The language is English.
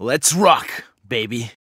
Let's rock, baby.